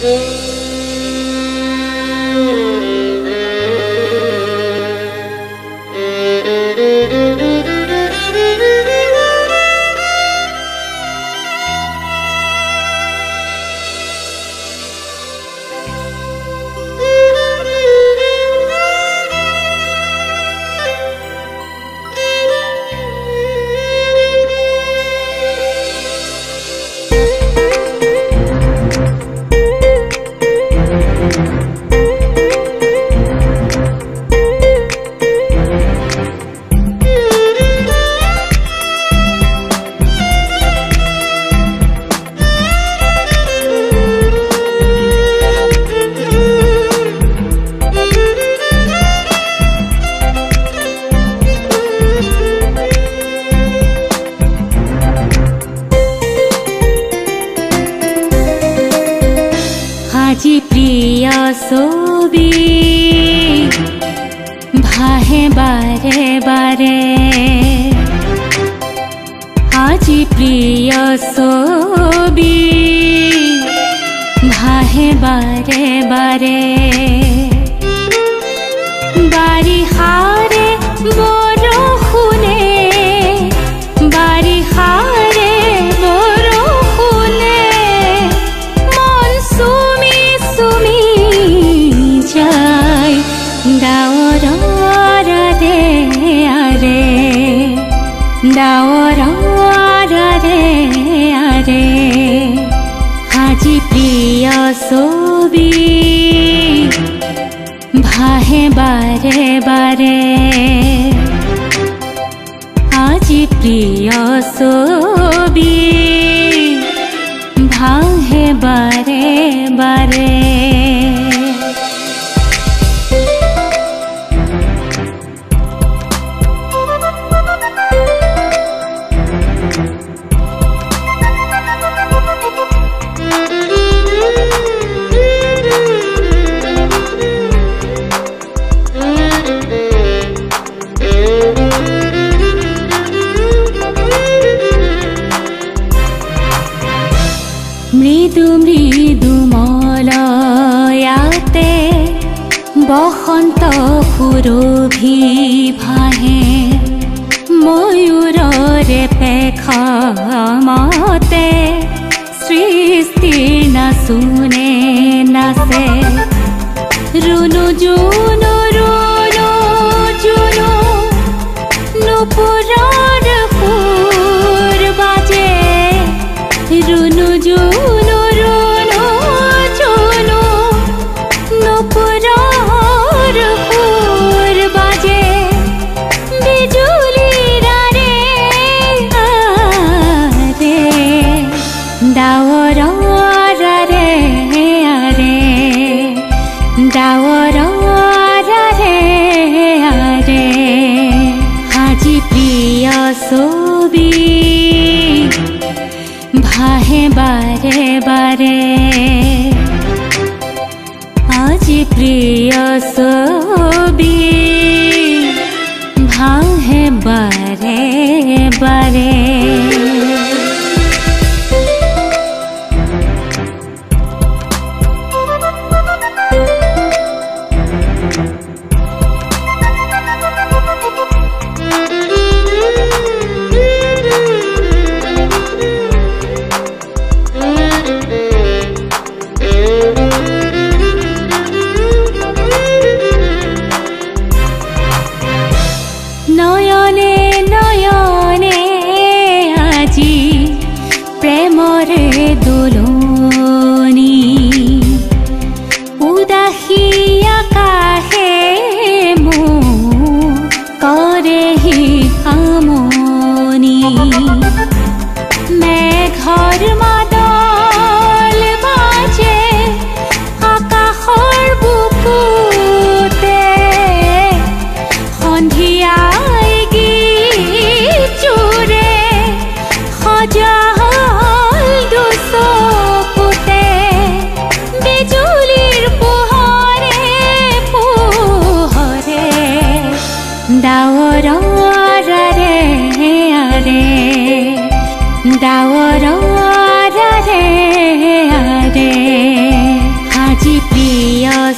嗯 जी प्रिया सोबी। भाहे बारे बारे। आजी प्रिय सोबी। भाहे बारे बारे। बारी हा প্ৰিয় ছবি ভাহে বাৰে বাৰে আজি প্ৰিয় ছবি ভাহে বাৰে বাৰে মৃদু মৃদু মলয়াতে বসন্ত সুৰভি ভাহে ময়ূৰৰে পেখমতে সৃষ্টিৰ নাচোনে নাচে। ৰুণু सोबी भाहे बारे बारे। आज प्रिय सोबी भाहे बारे बारे।